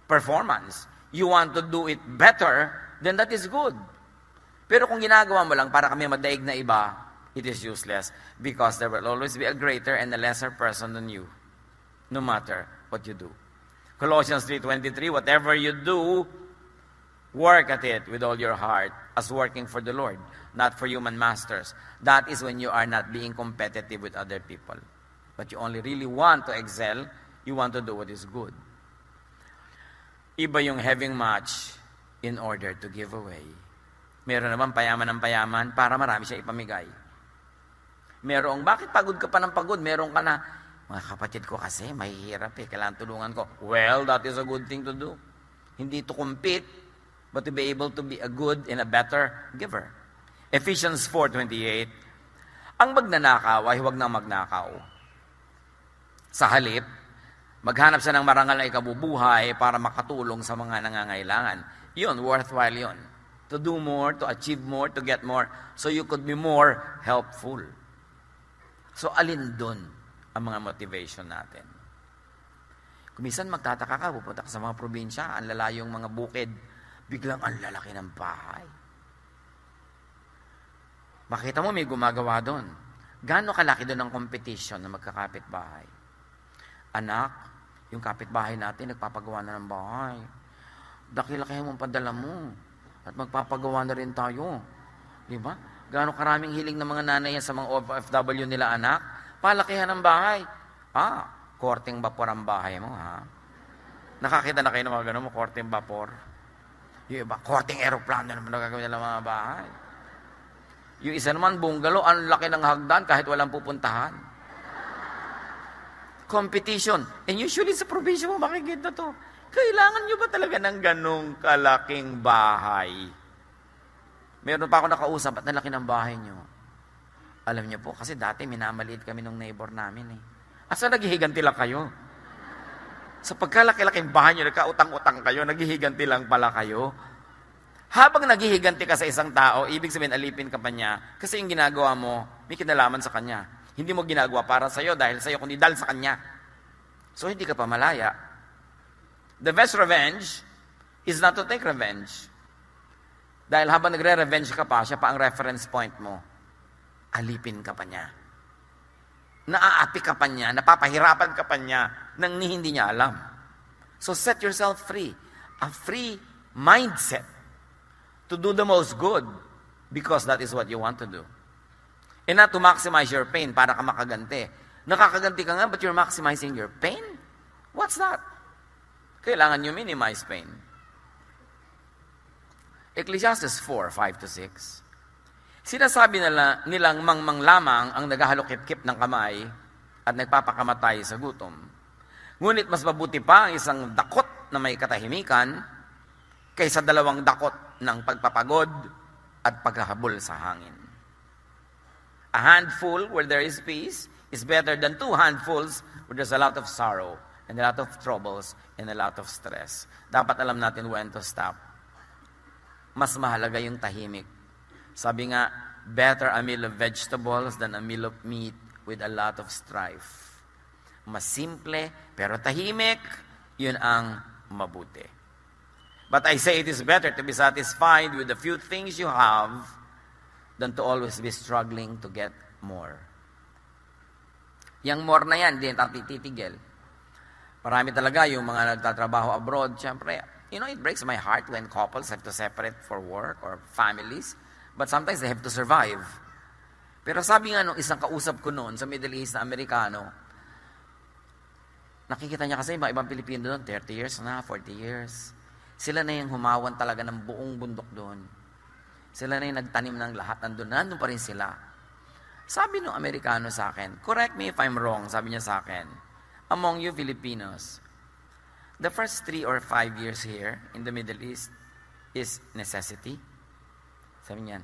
performance. You want to do it better then that is good. Pero kung ginagawa mo lang para kami madaig na iba, it is useless because there will always be a greater and a lesser person than you, no matter what you do. Colossians 3.23, whatever you do, work at it with all your heart as working for the Lord, not for human masters. That is when you are not being competitive with other people. But you only really want to excel, you want to do what is good. Iba yung having much, in order to give away. Meron naman payaman ng payaman para marami siya ipamigay. Merong, bakit pagod ka pa ng pagod? Meron ka na, mga kapatid ko kasi, mahihirap eh, kailangan tulungan ko. Well, that is a good thing to do. Hindi to compete, but to be able to be a good and a better giver. Ephesians 4.28, Ang magnanakaw ay huwag nang magnakaw. Sa halip, maghanap siya ng marangal na ikabubuhay para makatulong sa mga nangangailangan yun, worthwhile yun. To do more, to achieve more, to get more, so you could be more helpful. So, alin doon ang mga motivation natin? Kumisan magtataka ka, pupunta ka sa mga probinsya, ang lalayong mga bukid, biglang ang lalaki ng bahay. Makita mo may gumagawa doon. Gaano kalaki doon ang competition na magkakapit bahay? Anak, yung kapitbahay natin, nagpapagawa na ng bahay Dakilaki mo ang padala mo. At magpapagawa na rin tayo. Di ba? Gaano karaming hiling ng mga nanay sa mga OFW nila anak? Palakihan ng bahay. Ah, korting vapor ang bahay mo, ha? Nakakita na kayo ng mga ganun mo, korting vapor. Yung iba, korting aeroplano naman nagagawin nila mga bahay. Yung isa naman, bungalow, ang laki ng hagdan kahit walang pupuntahan. Competition. And usually sa probinsya mo, makikita to. Kailangan nyo ba talaga ng ganong kalaking bahay? Meron pa ako nakausap at nalaki ng bahay nyo. Alam niyo po, kasi dati minamaliit kami ng neighbor namin eh. Asa naghihiganti lang kayo? Sa pagkalaki-laking bahay nyo, nagkautang-utang kayo, naghihiganti lang pala kayo. Habang naghihiganti ka sa isang tao, ibig sabihin alipin ka pa niya, kasi yung ginagawa mo, may kinalaman sa kanya. Hindi mo ginagawa para sa'yo dahil sa'yo, kundi dahil sa kanya. So, hindi ka pa malaya. The best revenge is not to take revenge. Dahil habang nagre-revenge ka pa, siya pa ang reference point mo. Alipin ka pa niya. Naaapi ka pa niya, napapahirapan ka pa niya nang hindi niya alam. So set yourself free. A free mindset to do the most good because that is what you want to do. And not to maximize your pain para ka makaganti. Nakakaganti ka nga, but you're maximizing your pain? What's that? Kailangan you minimize pain. Ecclesiastes 4, 5 to 6. Sinasabi nila, nilang mangmang lamang ang naghahalukip-kip ng kamay at nagpapakamatay sa gutom. Ngunit mas mabuti pa ang isang dakot na may katahimikan kaysa dalawang dakot ng pagpapagod at paghahabol sa hangin. A handful where there is peace is better than two handfuls where there's a lot of sorrow and a lot of troubles and a lot of stress. Dapat alam natin when to stop mas mahalaga yung tahimik. Sabi nga, better a meal of vegetables than a meal of meat with a lot of strife. Mas simple, pero tahimik, yun ang mabuti. But I say it is better to be satisfied with the few things you have than to always be struggling to get more. Yang more na yan, hindi natin titigil. Marami talaga yung mga nagtatrabaho abroad, syempre, You know, it breaks my heart when couples have to separate for work or families, but sometimes they have to survive. Pero sabi nga nung isang kausap ko noon sa Middle East na Amerikano, nakikita niya kasi iba ibang Pilipino doon, 30 years na, 40 years. Sila na yung humawan talaga ng buong bundok doon. Sila na yung nagtanim ng lahat, nandun, nandun pa rin sila. Sabi nung Amerikano sa akin, correct me if I'm wrong, sabi niya sa akin, among you Filipinos, The first three or five years here in the Middle East is necessity. Sabi niya.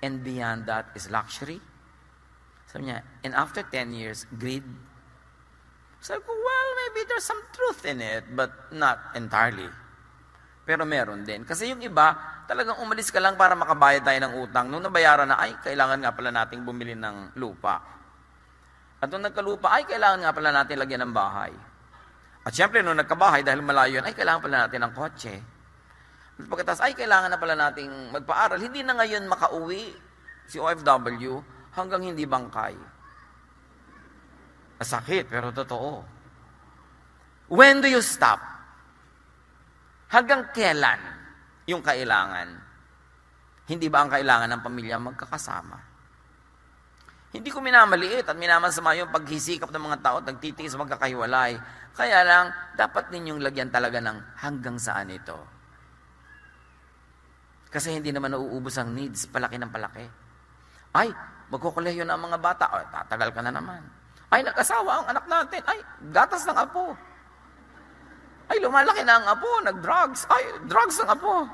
And beyond that is luxury. Sabi niya, and after 10 years, greed. Sabi ko, well, maybe there's some truth in it, but not entirely. Pero meron din. Kasi yung iba, talagang umalis ka lang para makabayad tayo ng utang. Nung nabayaran na, ay, kailangan nga pala nating bumili ng lupa. At nung nagkalupa, ay, kailangan nga pala natin lagyan ng bahay. At syempre, nung nagkabahay, dahil malayo yun, ay, kailangan pala natin ng kotse. At pagkatas, ay, kailangan na pala nating magpaaral. Hindi na ngayon makauwi si OFW hanggang hindi bangkay. Masakit, pero totoo. When do you stop? Hanggang kailan yung kailangan? Hindi ba ang kailangan ng pamilya magkakasama? Hindi ko minamaliit at minamasama yung paghisikap ng mga tao at nagtitiis magkakahiwalay. Kaya lang, dapat ninyong lagyan talaga ng hanggang saan ito. Kasi hindi naman nauubos ang needs, palaki ng palaki. Ay, magkukuleyo na ang mga bata. O, tatagal ka na naman. Ay, nag-asawa ang anak natin. Ay, gatas ng apo. Ay, lumalaki na ang apo, nag-drugs. Ay, drugs ng apo.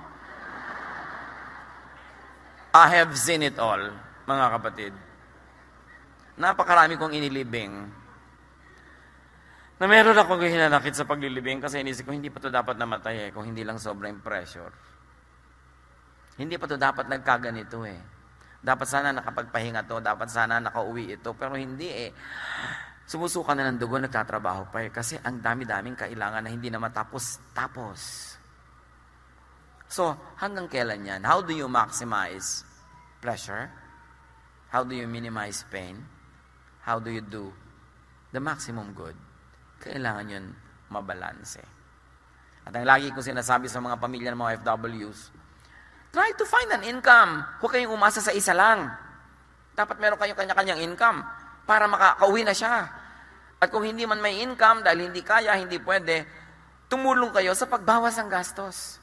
I have seen it all, mga kapatid. Napakarami kong inilibing na meron akong hinanakit sa paglilibing kasi inisip ko, hindi pa to dapat namatay eh, kung hindi lang sobrang pressure. Hindi pa to dapat nagkaganito eh. Dapat sana nakapagpahinga to, dapat sana nakauwi ito, pero hindi eh. Sumusuka na ng dugo, nagtatrabaho pa eh. Kasi ang dami-daming kailangan na hindi na matapos-tapos. So, hanggang kailan yan? How do you maximize pleasure? How do you minimize pain? How do you do the maximum good? kailangan yun mabalanse. At ang lagi ko sinasabi sa mga pamilya ng mga FWs, try to find an income. Huwag kayong umasa sa isa lang. Dapat meron kayong kanya-kanyang income para makakauwi na siya. At kung hindi man may income, dahil hindi kaya, hindi pwede, tumulong kayo sa pagbawas ng gastos.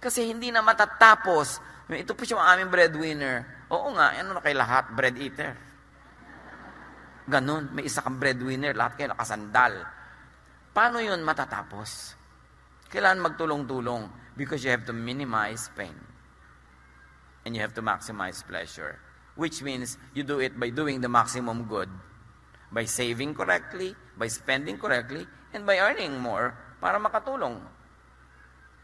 Kasi hindi na matatapos. Ito po siya ang aming breadwinner. Oo nga, ano na kay lahat, bread eater. Ganon, may isa kang breadwinner, lahat kayo nakasandal. Paano yun matatapos? Kailangan magtulong-tulong because you have to minimize pain. And you have to maximize pleasure. Which means you do it by doing the maximum good. By saving correctly, by spending correctly, and by earning more para makatulong.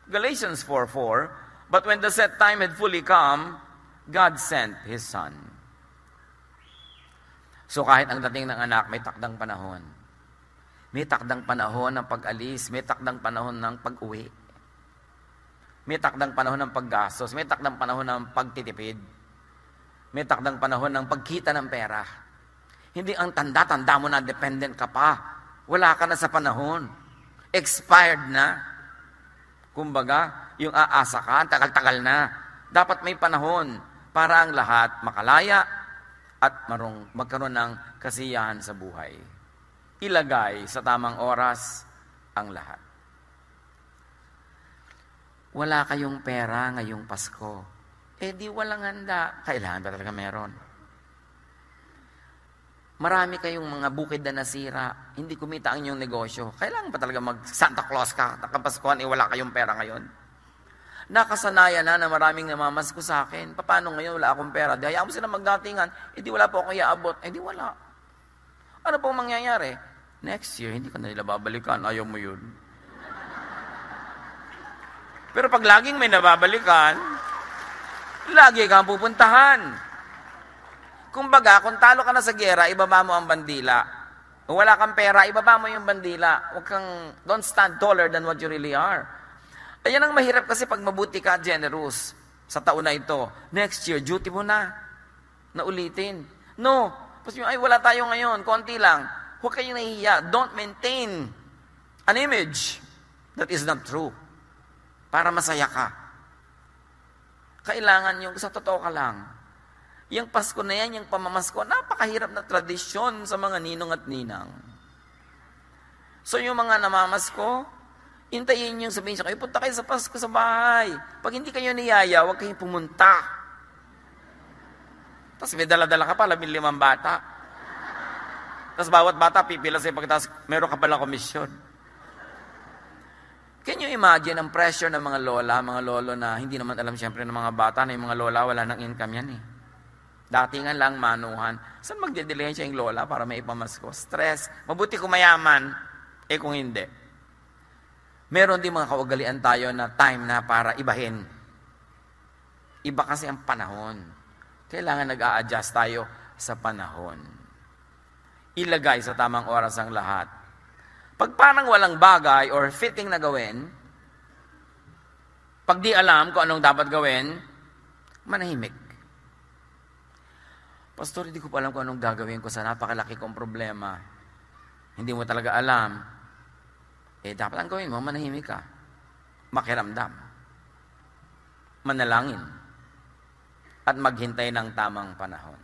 Galatians 4.4 But when the set time had fully come, God sent His Son So kahit ang dating ng anak may takdang panahon. May takdang panahon ng pag-alis, may takdang panahon ng pag-uwi. May takdang panahon ng paggastos, may takdang panahon ng pagtitipid. May takdang panahon ng pagkita ng pera. Hindi ang tanda-tanda mo na dependent ka pa. Wala ka na sa panahon. Expired na. Kumbaga, yung aasa ka, tagal-tagal na. Dapat may panahon para ang lahat makalaya at marong magkaroon ng kasiyahan sa buhay. Ilagay sa tamang oras ang lahat. Wala kayong pera ngayong Pasko. Eh di walang handa. Kailangan ba talaga meron? Marami kayong mga bukid na nasira, hindi kumita ang inyong negosyo. Kailangan ba talaga mag Santa Claus ka, nakapaskuhan, eh wala kayong pera ngayon? Nakasanayan na na maraming namamasko sa akin. Paano ngayon wala akong pera? Di hayaan mo sila magdatingan, eh di wala po akong iaabot. Eh di wala. Ano pong mangyayari? Next year, hindi ka na nila babalikan. Ayaw mo yun. Pero pag laging may nababalikan, lagi kang pupuntahan. Kumbaga, kung talo ka na sa gera, ibaba mo ang bandila. Kung wala kang pera, ibaba mo yung bandila. Huwag kang, don't stand taller than what you really are. Ayan ang mahirap kasi pag mabuti ka, generous, sa taon na ito. Next year, duty mo na. Na ulitin. No. Kasi ay, wala tayo ngayon. Konti lang. Huwag kayong nahihiya. Don't maintain an image that is not true. Para masaya ka. Kailangan yung sa totoo ka lang Yung Pasko na yan, yung pamamasko, napakahirap na tradisyon sa mga ninong at ninang. So yung mga namamasko, intayin yung sabihin sa kayo, punta kayo sa Pasko sa bahay. Pag hindi kayo niyaya, huwag kayong pumunta. Tapos may dala-dala ka pa, labing limang bata. Tapos bawat bata, pipila sa'yo pagkatapos meron ka palang komisyon. Can you imagine ang pressure ng mga lola, mga lolo na hindi naman alam siyempre ng mga bata na yung mga lola wala nang income yan eh. Datingan lang manuhan. Saan magdedelay siya yung lola para may ipamasko? Stress. Mabuti kung mayaman, eh kung hindi. Meron din mga kaugalian tayo na time na para ibahin. Iba kasi ang panahon. Kailangan nag-a-adjust tayo sa panahon. Ilagay sa tamang oras ang lahat. Pag parang walang bagay or fitting na gawin, pag di alam kung anong dapat gawin, manahimik. Pastor, hindi ko pa alam kung anong gagawin ko sa napakalaki kong problema. Hindi mo talaga alam. Eh, dapat ang gawin mo, manahimik ka. Makiramdam. Manalangin. At maghintay ng tamang panahon.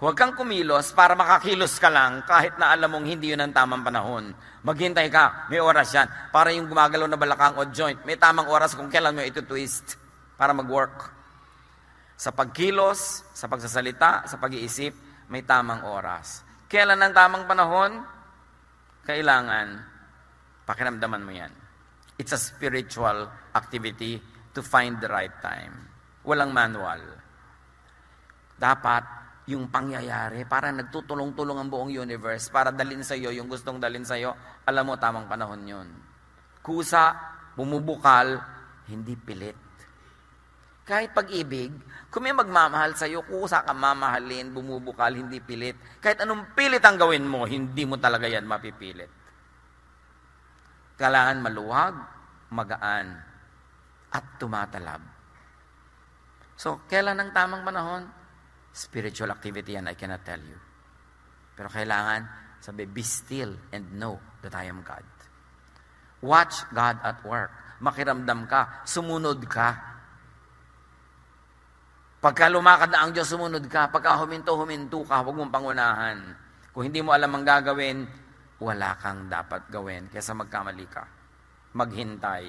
Huwag kang kumilos para makakilos ka lang kahit na alam mong hindi yun ang tamang panahon. Maghintay ka, may oras yan. Para yung gumagalaw na balakang o joint, may tamang oras kung kailan mo ito twist para mag-work. Sa pagkilos, sa pagsasalita, sa pag-iisip, may tamang oras. Kailan ang tamang panahon? Kailangan pakiramdaman mo yan. It's a spiritual activity to find the right time. Walang manual. Dapat yung pangyayari, para nagtutulong-tulong ang buong universe, para dalin sa iyo yung gustong dalin sa iyo, alam mo tamang panahon yun. Kusa, bumubukal, hindi pilit. Kahit pag-ibig, kung may magmamahal sa iyo, kusa ka mamahalin, bumubukal, hindi pilit. Kahit anong pilit ang gawin mo, hindi mo talaga yan mapipilit. Kailangan maluwag, magaan, at tumatalab. So, kailan ang tamang panahon? Spiritual activity yan, I cannot tell you. Pero kailangan, sabi, be still and know that I am God. Watch God at work. Makiramdam ka, sumunod ka, Pagka lumakad na ang Diyos, sumunod ka. Pagka huminto, huminto ka. Huwag mong pangunahan. Kung hindi mo alam ang gagawin, wala kang dapat gawin. Kesa magkamali ka. Maghintay.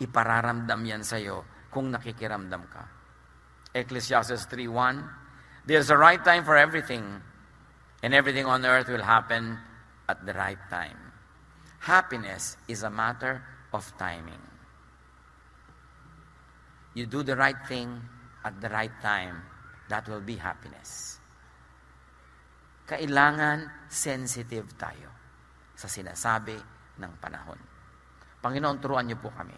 Ipararamdam yan sa'yo kung nakikiramdam ka. Ecclesiastes 3.1 There's a right time for everything, and everything on earth will happen at the right time. Happiness is a matter of timing. You do the right thing at the right time, that will be happiness. Kailangan sensitive tayo sa sinasabi ng panahon. Panginoon, turuan niyo po kami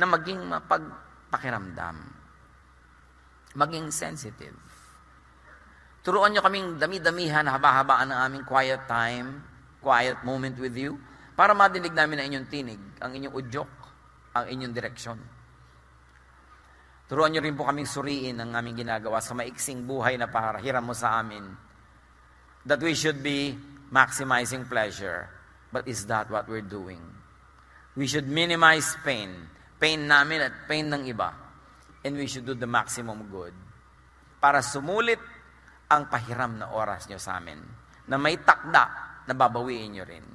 na maging mapagpakiramdam, maging sensitive. Turuan niyo kaming dami-damihan, haba-habaan ng aming quiet time, quiet moment with you para madinig namin ang inyong tinig, ang inyong udyok, ang inyong direksyon. Turuan niyo rin po kaming suriin ang aming ginagawa sa maiksing buhay na para hiram mo sa amin. That we should be maximizing pleasure. But is that what we're doing? We should minimize pain. Pain namin at pain ng iba. And we should do the maximum good. Para sumulit ang pahiram na oras nyo sa amin. Na may takda na babawiin nyo rin.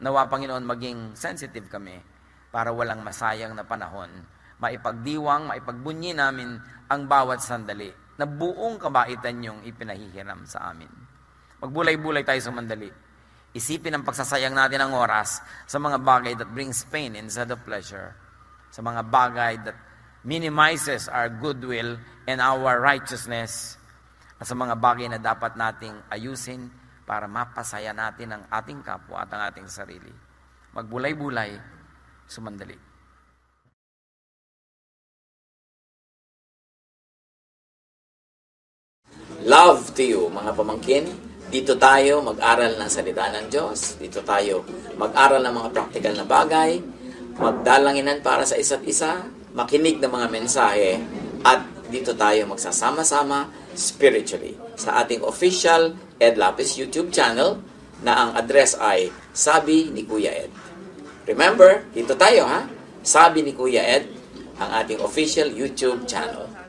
Nawa, Panginoon, maging sensitive kami para walang masayang na panahon maipagdiwang, maipagbunyi namin ang bawat sandali na buong kabaitan niyong ipinahihiram sa amin. Magbulay-bulay tayo sa mandali. Isipin ang pagsasayang natin ng oras sa mga bagay that brings pain instead of pleasure. Sa mga bagay that minimizes our goodwill and our righteousness. At sa mga bagay na dapat nating ayusin para mapasaya natin ang ating kapwa at ang ating sarili. Magbulay-bulay, sumandali. Love to you, mga pamangkin. Dito tayo mag-aral ng salita ng Diyos. Dito tayo mag-aral ng mga praktikal na bagay. Magdalanginan para sa isa't isa. Makinig ng mga mensahe. At dito tayo magsasama-sama spiritually sa ating official Ed Lapis YouTube channel na ang address ay Sabi ni Kuya Ed. Remember, dito tayo ha. Sabi ni Kuya Ed, ang ating official YouTube channel.